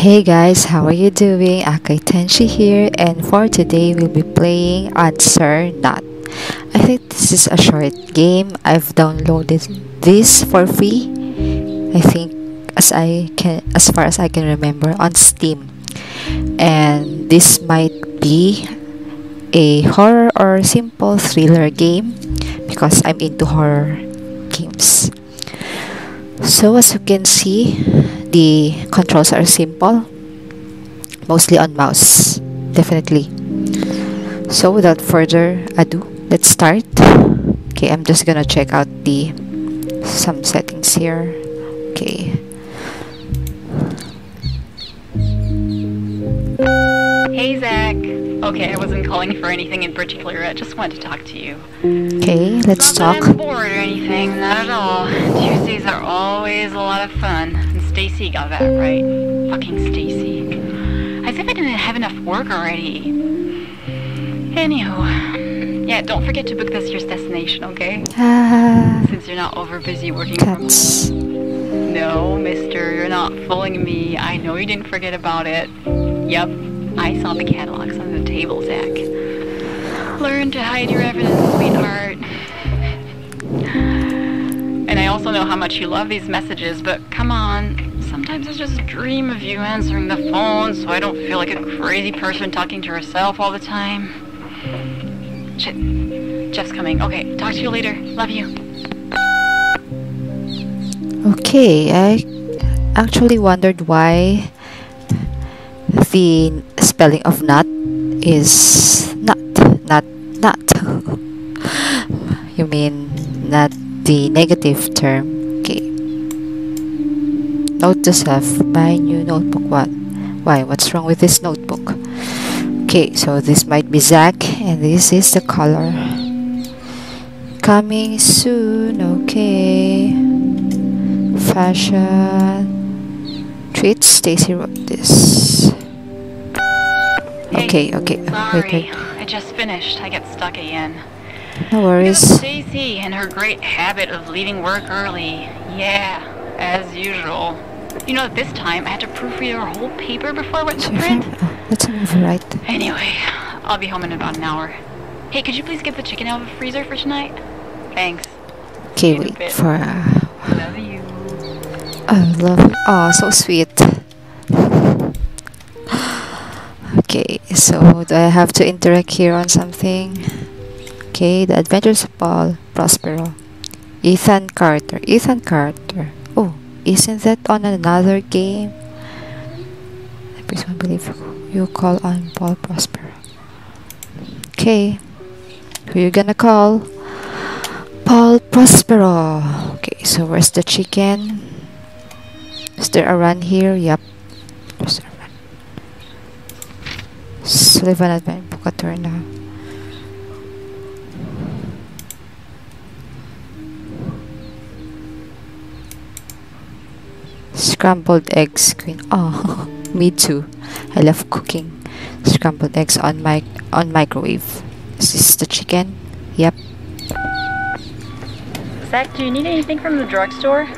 Hey guys, how are you doing? Akai Tenshi here, and for today we'll be playing Answer Knot. I think this is a short game. I've downloaded this for free. I think as I can as far as I can remember on Steam. And this might be a horror or simple thriller game because I'm into horror games. So as you can see, the controls are simple, mostly on mouse, definitely. So without further ado, let's start. Okay, I'm just gonna check out the some settings here. Okay. Hey, Zach. Okay, I wasn't calling for anything in particular. I just wanted to talk to you. Okay, let's Not that talk. I'm bored or anything, not at all. Tuesdays are always a lot of fun. Stacy got that right. Fucking Stacy. As if I didn't have enough work already. Anywho, yeah, don't forget to book this year's destination, okay? Ah, Since you're not over busy working from home. No, mister, you're not fooling me. I know you didn't forget about it. Yep, I saw the catalogs on the table, Zach. Learn to hide your evidence, sweetheart. And I also know how much you love these messages, but come on. Sometimes I just dream of you answering the phone so I don't feel like a crazy person talking to herself all the time. Shit. Jeff's coming. Okay, talk to you later. Love you. Okay, I actually wondered why the spelling of not is not, not, not. you mean not the negative term? Okay. Note to self, my new notebook. What? Why? What's wrong with this notebook? Okay, so this might be Zach, and this is the color. Coming soon, okay fashion treats Stacy wrote this Hey, okay okay Sorry, wait wait I just finished. I get stuck again. No worries Stacy and her great habit of leaving work early. Yeah, as usual. You know, this time I had to proofread her whole paper before I went to print. oh, that's movie right Anyway, I'll be home in about an hour. Hey, could you please get the chicken out of the freezer for tonight? Thanks. okay wait for uh, Love you. oh lovely oh so sweet okay so do I have to interact here on something okay the adventures of Paul Prospero. Ethan Carter. Ethan Carter. Oh isn't that on another game? Don't believe you call on Paul Prospero. Okay who you gonna call? Paul Prospero. Okay so where's the chicken? Is there a run here? Yep there's a run. Sullivan at Bukaturna scrambled eggs queen oh me too i love cooking scrambled eggs on my on microwave is this the chicken yep Zach, do you need anything from the drugstore?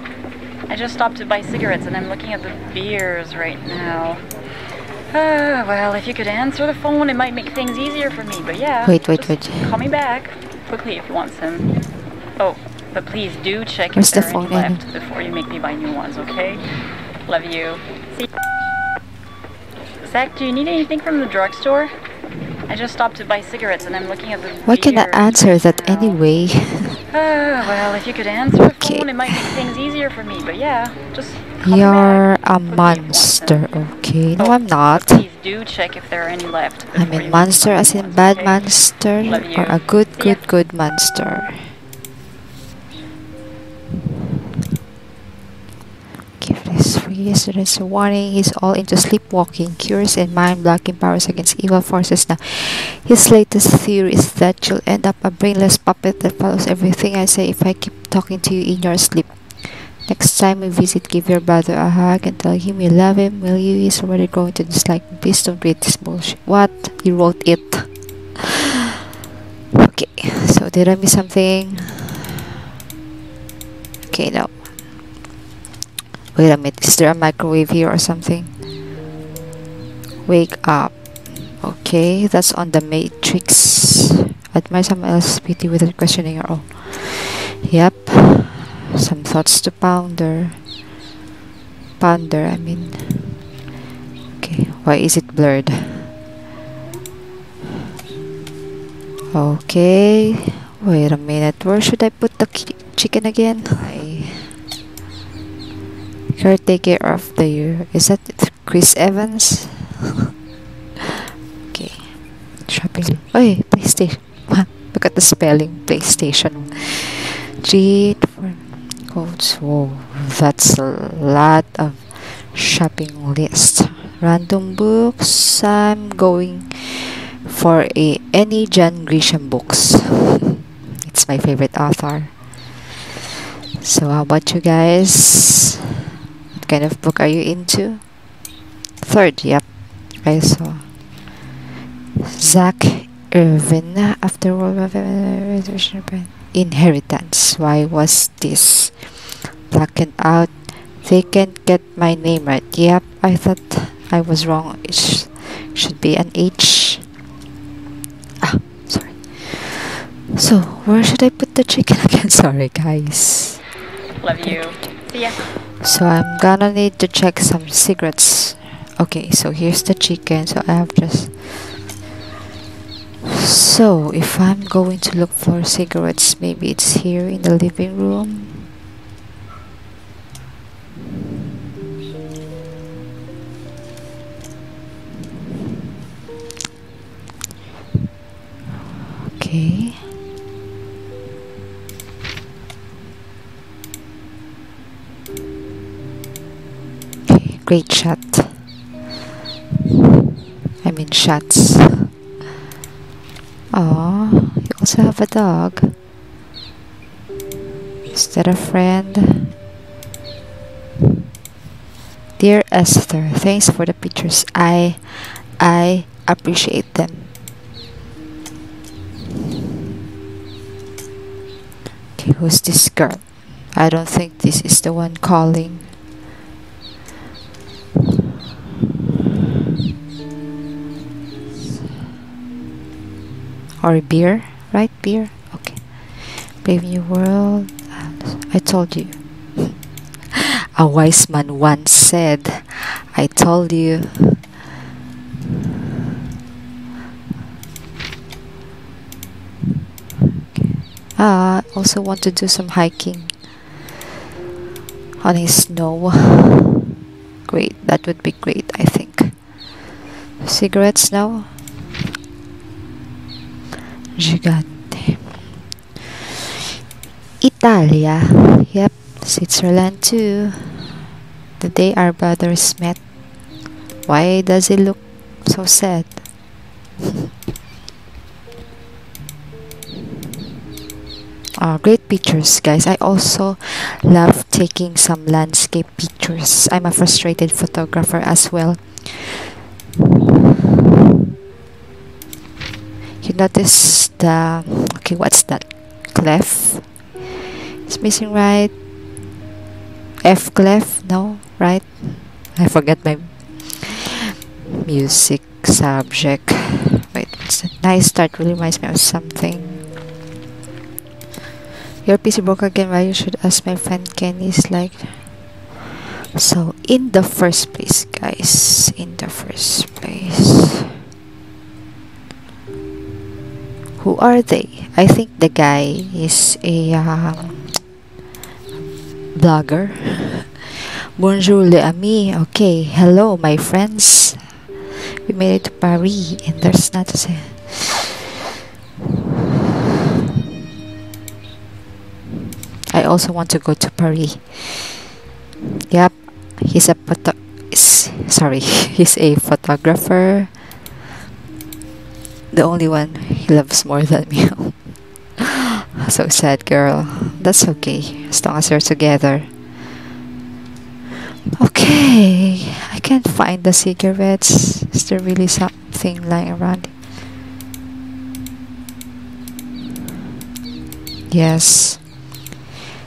I just stopped to buy cigarettes and I'm looking at the beers right now. Ah, well, if you could answer the phone, it might make things easier for me, but yeah. Wait, wait, wait. Call me back quickly if you want some. Oh, but please do check if there the are any left before you make me buy new ones, okay? Love you. See Zach, do you need anything from the drugstore? I just stopped to buy cigarettes and I'm looking at the why can i answer that now. anyway Ah, well, if you could answer Okay. phone, it might make things easier for me. But yeah, just you're a quickly if you want monster okay no Oh, i'm not Please do check if there are any left. I mean monster as in bad okay? monster or a good good good monster. Yesterday's warning. He's all into sleepwalking, cures and mind blocking powers against evil forces now. His latest theory is that you'll end up a brainless puppet that follows everything I say if I keep talking to you in your sleep. Next time we visit, give your brother a hug and tell him you love him, will you? He's already going to dislike me. Please don't read this bullshit. What? You wrote it. Okay, so did I miss something? Okay, no. Wait a minute, is there a microwave here or something? Wake up. Okay, that's on the Matrix. Admire someone else's beauty without questioning your own. Yep. Some thoughts to ponder. Ponder, I mean. Okay, why is it blurred? Okay, wait a minute. Where should I put the chicken again? Caretaker of the year. Is that Chris Evans? okay, shopping. Oh, PlayStation. Look at the spelling. PlayStation. G for codes. Whoa, that's a lot of shopping list. Random books. I'm going for a any John Grisham books. It's my favorite author. So how about you guys? What kind of book are you into? Third, yep. I saw. Zach Irvin after World War Inheritance. Why was this? Blackened out. They can't get my name right. Yep, I thought I was wrong. It sh should be an H. Ah, sorry. So, where should I put the chicken again? Sorry, guys. Love you. See ya. So, I'm gonna need to check some cigarettes. Okay, so here's the chicken. So, I have just. So, if I'm going to look for cigarettes, maybe it's here in the living room. Okay. Great shot. I mean shots. Oh, you also have a dog. Is that a friend? Dear Esther, thanks for the pictures. I I appreciate them. Okay, who's this girl? I don't think this is the one calling. Or beer right? Beer? Okay. Brave new world i told you. A wise man once said i told you. Ah, I also want to do some hiking on his snow. Great. That would be great I think. Cigarettes now Gigante. Italia. Yep, Switzerland too. The day our brothers met. Why does it look so sad? Oh, great pictures, guys. I also love taking some landscape pictures. I'm a frustrated photographer as well. You notice the okay what's that clef? It's missing right? F clef no right? I forget my music subject. Wait it's a nice start really reminds me of something. Your PC broke again why you should ask my friend Kenny's like so in the first place guys in the first place who are they? I think the guy is a um, blogger. Bonjour les amis. Okay, hello my friends. We made it to Paris and there's not. I also want to go to Paris. Yep, he's a photo. Sorry, he's a photographer the only one he loves more than me. so sad, girl. That's okay, as long as we're together. Okay, I can't find the cigarettes. Is there really something lying around? Yes.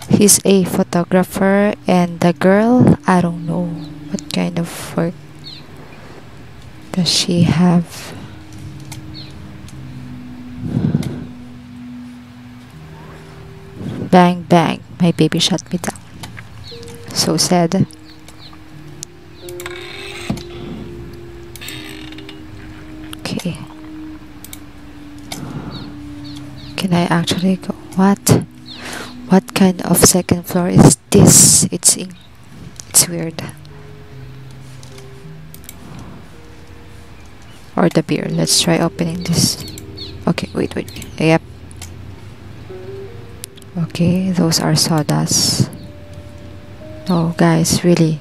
He's a photographer, and the girl, I don't know what kind of work Does she have Bang bang, my baby shut me down. So sad. Okay. Can I actually go? What? What kind of second floor is this? It's in, it's weird. Or the beer. Let's try opening this. Okay, wait, wait. Yep. Okay, those are sodas. No, guys, really.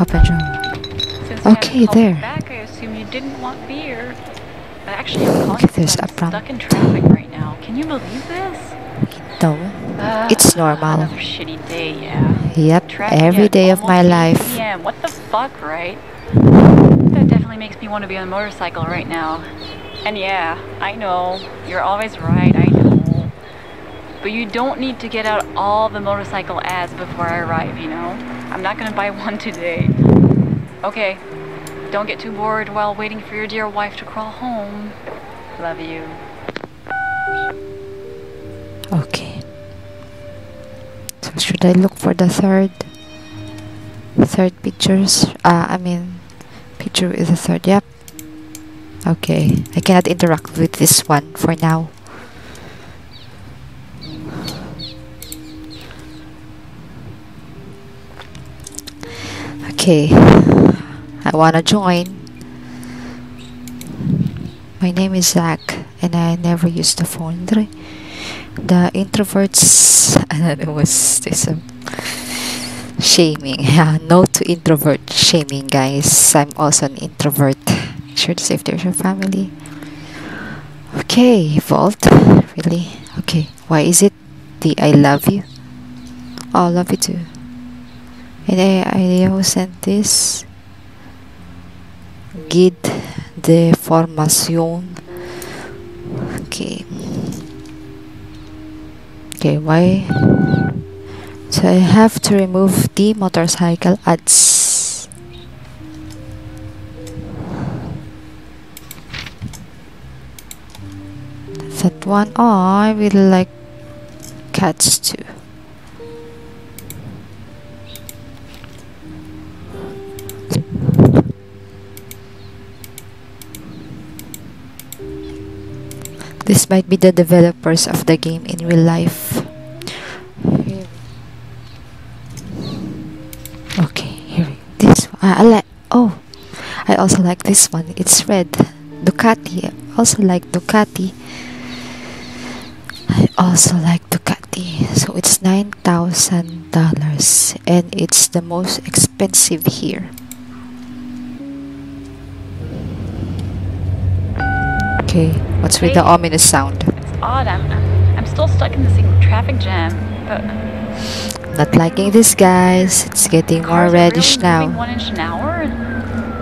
Open I Okay, haven't called you there. Back, I assume you didn't want beer. But actually, I'm calling there's a prom- stuck in traffic right now. Can you believe this? No. Uh, It's normal. Another shitty day, yeah. Yep, Traffic every day of my life. PM. What the fuck, right? That definitely makes me want to be on a motorcycle right now. And yeah, I know, you're always right, I know. But you don't need to get out all the motorcycle ads before I arrive, you know? I'm not gonna buy one today. Okay, don't get too bored while waiting for your dear wife to crawl home. Love you. Okay. So should I look for the third third pictures? Uh, I mean picture is the third. Yep. Okay. I cannot interact with this one for now. Okay. I wanna join. My name is Zach and I never use the phone. The introverts it was this um, shaming yeah no to introvert shaming guys i'm also an introvert sure to save your family. Okay vault really? Okay why is it the i love you? Oh love you too. Any I who sent this. Guide de formation okay. Okay, why? So I have to remove the motorcycle ads. That one, oh, I really like cats too. This might be the developers of the game in real life. Okay, here. This I, I like. Oh, I also like this one. It's red. Ducati. I also like Ducati. Also like Ducati. So it's nine thousand dollars, and it's the most expensive here. Okay, what's with the ominous sound? It's odd, I'm, I'm, I'm still stuck in the same traffic jam, but Not liking this, guys. It's getting more reddish really now. one inch an hour.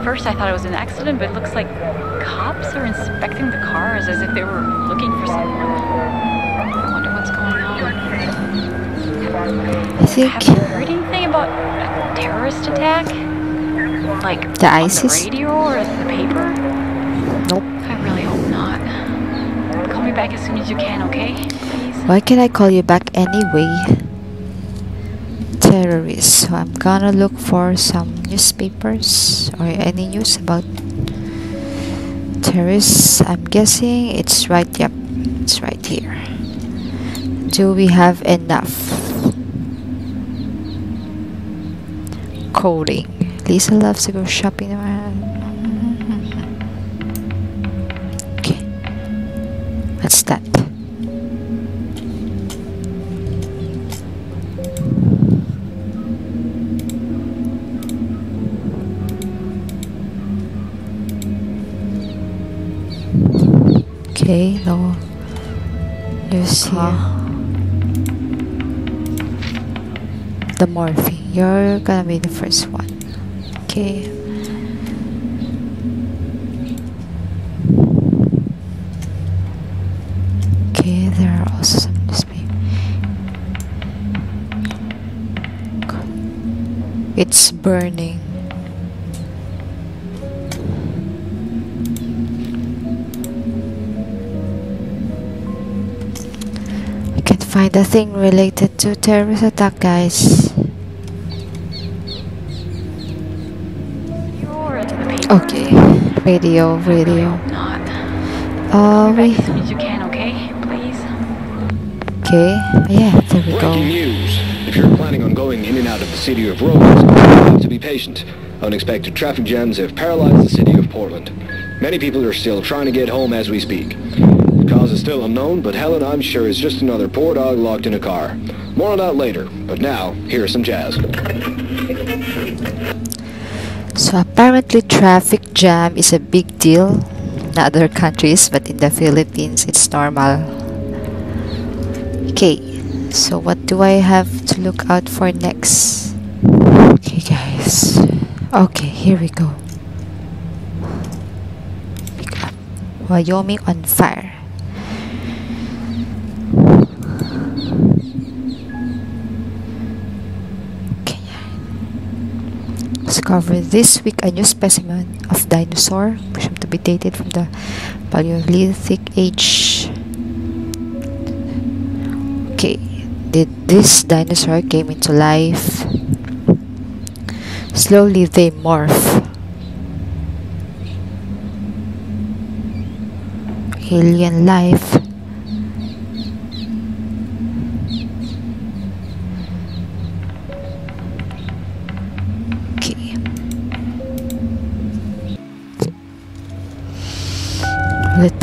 First I thought it was an accident, but it looks like cops are inspecting the cars as if they were looking for someone. I wonder what's going on. I think Have you heard anything about a terrorist attack? Like The ISIS? the radio or the paper? Nope. I really hope not. Call me back as soon as you can, okay? Please. Why can I call you back anyway? Terrorists. So I'm gonna look for some newspapers or any news about terrorists. I'm guessing it's right. Yep, it's right here. Do we have enough? Coding. Lisa loves to go shopping. Okay. What's that? Okay, no. News here. the morphe you're gonna be the first one. Okay. Okay there are also some display it's burning. I can't find a thing related to terrorist attack guys. Okay, radio, radio. Not. Uh, Be we as you can, okay? Please. okay. Yeah, there we Breaking go. news. If you're planning on going in and out of the city of Rose, you have to be patient. Unexpected traffic jams have paralyzed the city of Portland. Many people are still trying to get home as we speak. The cause is still unknown, but Helen, I'm sure, is just another poor dog locked in a car. More on that later, but now, here's some jazz. So apparently, traffic jam is a big deal in other countries, but in the Philippines, it's normal. Okay, so what do I have to look out for next? Okay, guys. Okay, here we go. Wyoming on fire. Okay. Discovered this week a new specimen of dinosaur, presumed to be dated from the Paleolithic age. Okay, did this dinosaur came into life? Slowly they morph. Alien life.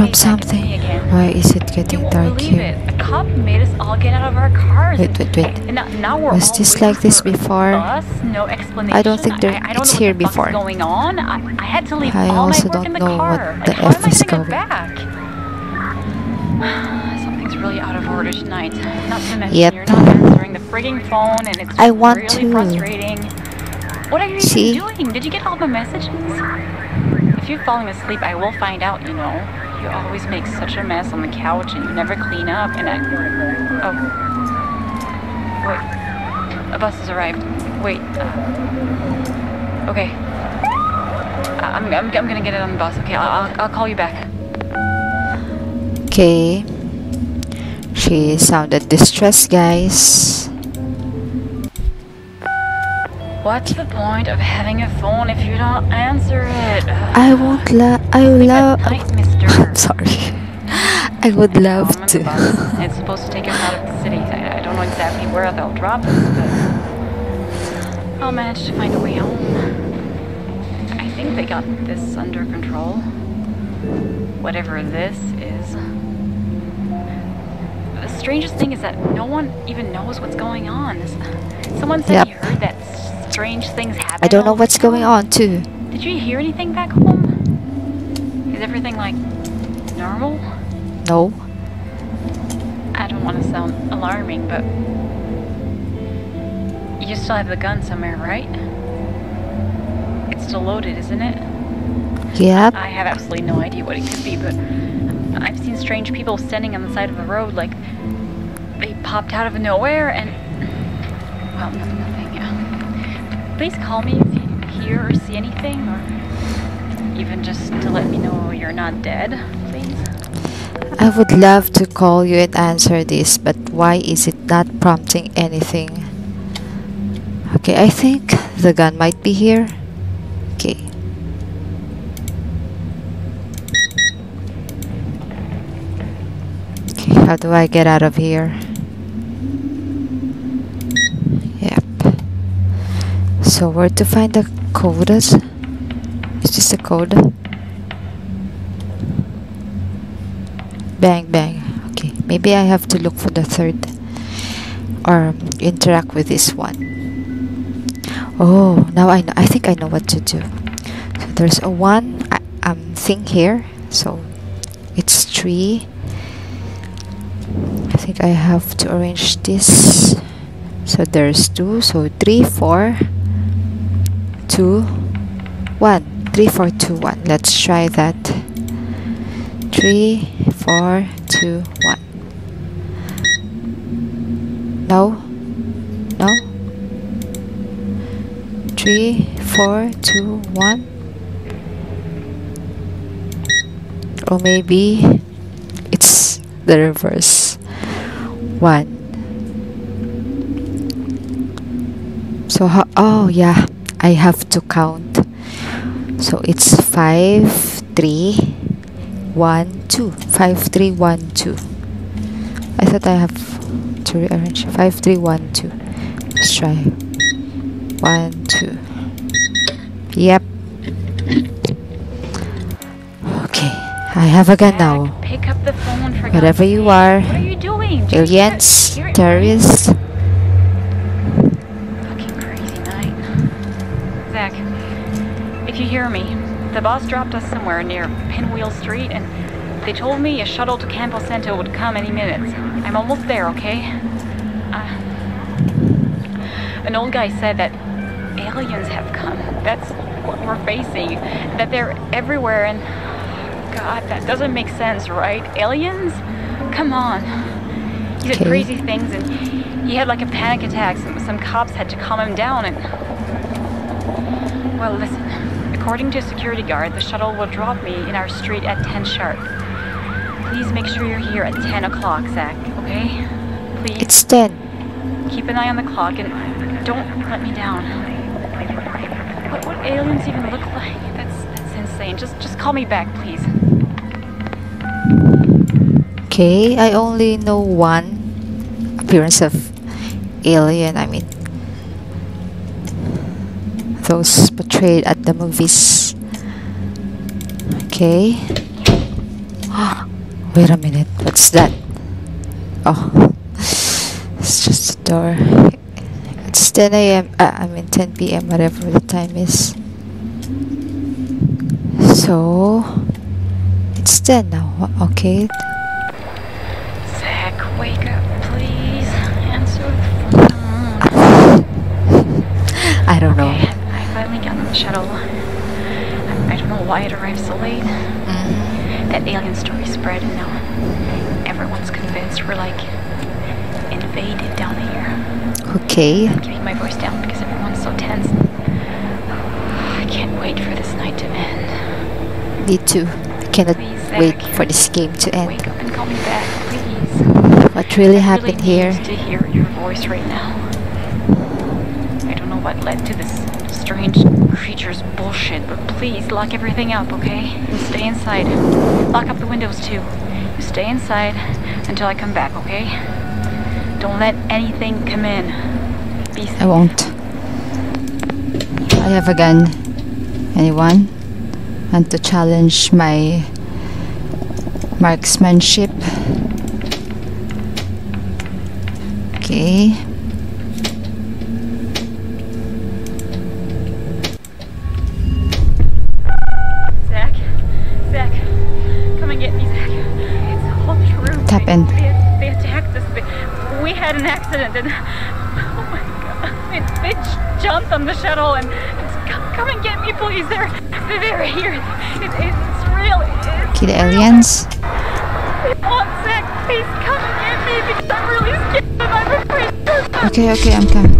Will it pump Hey, back at something? Why is it getting dark here? it. A cop made us all get out of our cars. Wait, wait, wait. And now, we're Was this like this before? Bus, no explanation. I don't think there- I, I don't it's know here what the fuck's before. going on. I, I had to leave I all also my work in don't the know what the how F is going. back? Something's really out of order tonight. Not to mention Yep. you're not answering the frigging phone, and it's I want really to. frustrating. What are you See? doing? Did you get all the messages? If you're falling asleep, I will find out. You know, you always make such a mess on the couch, and you never clean up. And I, oh, wait, a bus has arrived. Wait, uh, okay. I'm, I'm, I'm gonna get it on the bus. Okay, I'll, I'll, I'll call you back. Okay. She sounded distressed, guys. What's the point of having a phone if you don't answer it? I won't la- I love. mister. I'm sorry. I would love I'm on the bus. to. It's supposed to take us out of the city. I, I don't know exactly where they'll drop us, but I'll manage to find a way home. I think they got this under control. Whatever this is. The strangest thing is that no one even knows what's going on. Someone said Yep. He heard that strange things happen. I don't know what's going on too. Did you hear anything back home? Is everything like normal? No. I don't want to sound alarming, but you still have the gun somewhere, right? It's still loaded, isn't it? Yeah. I have absolutely no idea what it could be, but I've seen strange people standing on the side of the road, like they popped out of nowhere and well, no, nothing. Please call me if you hear or see anything, or even just to let me know you're not dead, please. I would love to call you and answer this, but why is it not prompting anything? Okay, I think the gun might be here. Okay. Okay, how do I get out of here? Yep. So where to find the codes? Is this a code? Bang bang. Okay, maybe I have to look for the third or interact with this one. Oh, now I know. I think I know what to do. So there's a one um thing here. So it's three. I think I have to arrange this. So there's two. So three, four, two one. Three four two one. Let's try that. Three four two one. No? No? Three four two one. Or maybe it's the reverse. One. So how oh yeah. I have to count. So it's five, three, one, two. Five, three, one, two. I thought I have to rearrange. Five, three, one, two. Let's try. One, two. Yep. Okay, I have a gun now. Pick up the phone Whatever you are, What are you doing? Aliens, terrorists. Fucking crazy night. Zach, if you hear me, the boss dropped us somewhere near Pinwheel Street, and they told me a shuttle to Campo Santo would come any minute. I'm almost there, okay? Uh, an old guy said that aliens have come. That's what we're facing. That they're everywhere, and God, that doesn't make sense, right? Aliens? Come on. He did Okay. crazy things, and he had like a panic attack. Some, some cops had to calm him down, and well, listen. According to a security guard, the shuttle will drop me in our street at 10 sharp. Please make sure you're here at 10 o'clock, Zach, okay? Please It's 10. keep an eye on the clock and don't let me down. What, would aliens even look like? That's that's insane. Just just call me back, please. Okay, I only know one appearance of alien. I mean, those portrayed at the movies. Okay. Wait a minute. What's that? Oh, it's just a door. It's 10 a.m. Uh, I mean 10 p.m. Whatever the time is. So it's 10 now. Okay. Zach, wake up, please. Answer the phone. I don't know. Okay, I finally got on the shuttle. I, I don't know why it arrived so late. Mm, That alien story spread, and now everyone's convinced we're like invaded down here. Okay. I'm keeping my voice down because everyone's so tense. I can't wait for this night to end. Me too. I cannot Please, wait for this game to end. Wake up and call me back, please. What really I happened really here? to hear your voice right now. I don't know what led to this strange creature's bullshit, but please lock everything up, okay? And stay inside. Lock up the windows too. You stay inside until I come back, okay? Don't let anything come in. Be safe. I won't. I have a gun. Anyone? Want to challenge my marksmanship? Okay. And oh my god, they, they jumped on the shuttle, and, come, come and get me, please. They're they're here. It, it's real. It's Okay, the aliens. on Zach. Please come and get me because I'm really scared and I'm afraid. Okay, okay, I'm coming.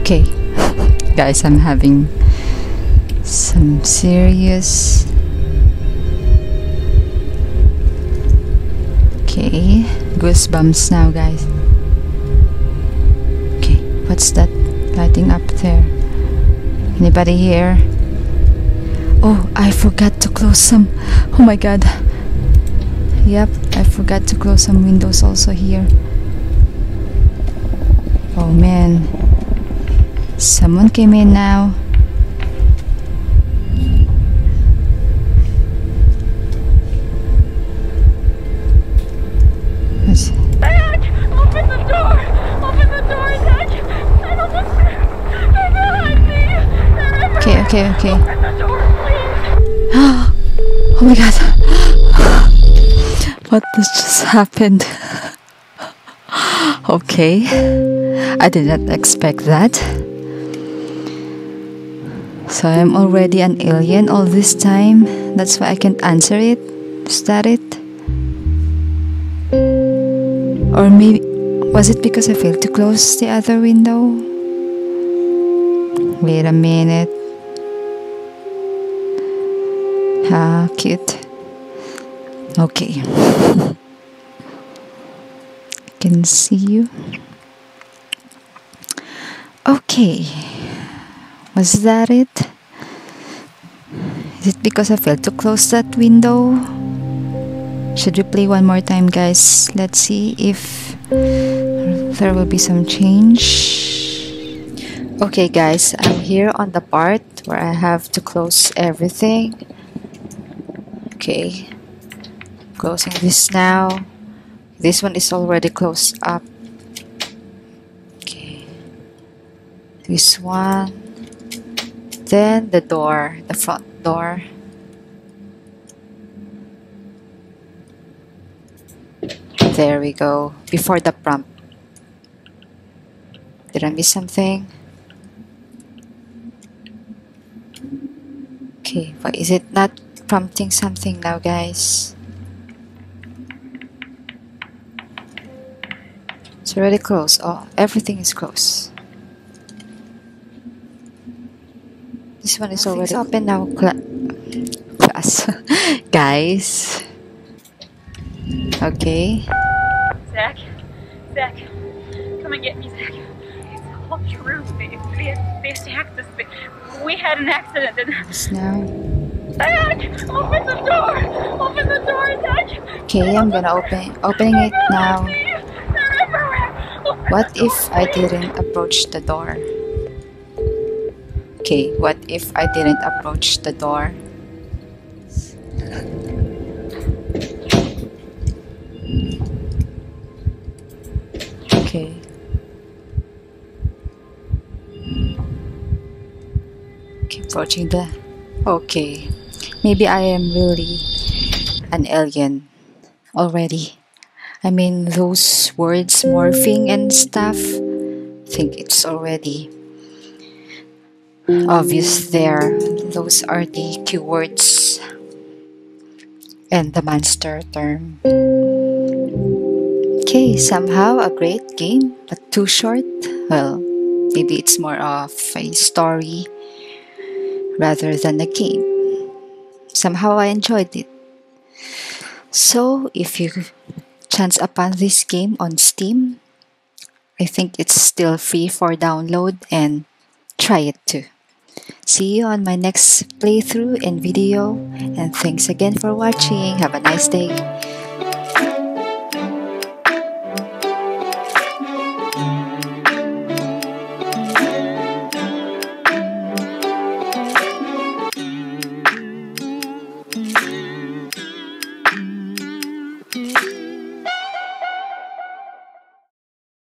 Okay. Guys, I'm having some serious. Okay. Goosebumps now, guys. Okay, what's that lighting up there? Anybody here? Oh, I forgot to close some. Oh my god. Yep, I forgot to close some windows also here. Oh man. Someone came in now. What's- Zach, open the door. Open the door, Zach. I don't want They're behind me. They're everywhere. Okay, okay. Oh my god. What just happened? okay. I did not expect that. So I'm already an alien all this time. That's why I can't answer it. Is that it? Or maybe was it because I failed to close the other window? Wait a minute. Ah, cute. Okay. can see you. Okay. Was that it? Is it because I failed to close that window? Should we play one more time, guys? Let's see if there will be some change. Okay, guys, I'm here on the part where I have to close everything. Okay, closing this now. This one is already closed up. Okay, this one. Then the door, the front door. There we go. Before the prompt. Did I miss something? Okay, why is it not prompting something now, guys? It's already closed. Oh, everything is closed. This one is already open now, cla class. guys. Okay. Zach, Zach, come and get me, Zach. It's all true. They, they, they attacked us. We had an accident. And... This now. Zach, open the door! Open the door, Zach! Okay, I'm gonna open opening it now. They're everywhere! Open What if I didn't approach the door? Okay, what if I didn't approach the door? Okay. Okay, approaching the. Okay. Maybe I am really an alien already. I mean, those words morphing and stuff, I think it's already obvious there. Those are the keywords and the monster term. Okay, somehow a great game, but too short. Well, maybe it's more of a story rather than a game. Somehow I enjoyed it. So, if you chance upon this game on Steam, I think it's still free for download and try it too. See you on my next playthrough and video, and thanks again for watching. Have a nice day.